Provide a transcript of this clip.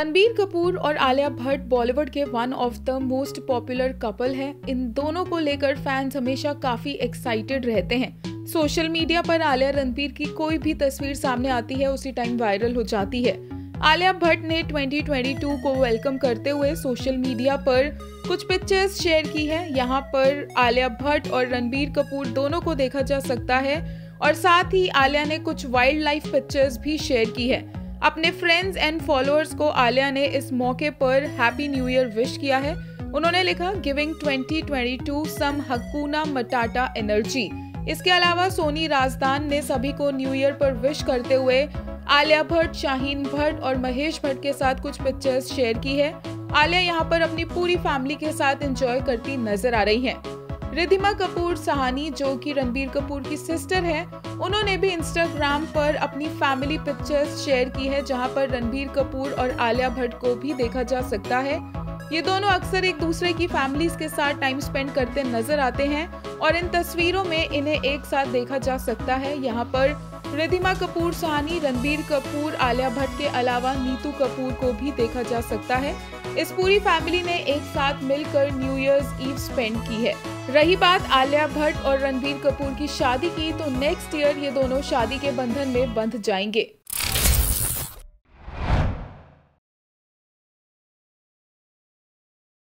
रणबीर कपूर और आलिया भट्ट बॉलीवुड के one of the most popular couple हैं। इन दोनों को लेकर फैंस हमेशा काफ़ी एक्साइटेड रहते हैं। सोशल मीडिया पर आलिया रणबीर की कोई भी तस्वीर सामने आती है, उसी टाइम वायरल हो जाती है। आलिया भट्ट ने 2022 को वेलकम करते हुए सोशल मीडिया पर कुछ पिक्चर्स शेयर की है। यहाँ पर आलिया भट्ट और रणबीर कपूर दोनों को देखा जा सकता है और साथ ही आलिया ने कुछ वाइल्ड लाइफ पिक्चर्स भी शेयर की है। अपने फ्रेंड्स एंड फॉलोअर्स को आलिया ने इस मौके पर हैप्पी न्यू ईयर विश किया है। उन्होंने लिखा गिविंग 2022 सम हकूना मटाटा एनर्जी इसके अलावा सोनी राजदान ने सभी को न्यू ईयर पर विश करते हुए आलिया भट्ट, शाहीन भट्ट और महेश भट्ट के साथ कुछ पिक्चर्स शेयर की है। आलिया यहाँ पर अपनी पूरी फैमिली के साथ एंजॉय करती नज़र आ रही हैं। रिधिमा कपूर, सहानी जो कि रणबीर कपूर की सिस्टर है। उन्होंने भी इंस्टाग्राम पर अपनी फैमिली पिक्चर्स शेयर की है, जहाँ पर रणबीर कपूर और आलिया भट्ट को भी देखा जा सकता है। ये दोनों अक्सर एक दूसरे की फैमिलीज़ के साथ टाइम स्पेंड करते नज़र आते हैं। और इन तस्वीरों में इन्हें एक साथ देखा जा सकता है। यहाँ पर रिधिमा कपूर, सहानी, रणबीर कपूर, आलिया भट्ट के अलावा नीतू कपूर को भी देखा जा सकता है। इस पूरी फैमिली ने एक साथ मिलकर न्यू ईयर्स ईव स्पेंड की है। रही बात आलिया भट्ट और रणबीर कपूर की शादी की तो नेक्स्ट ईयर ये दोनों शादी के बंधन में बंध जाएँगे।